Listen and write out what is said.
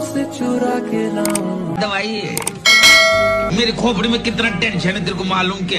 से चुरा के लाऊं दवाई मेरी मेरे खोपड़ी में कितना टेंशन है, तेरे को मालूम क्या?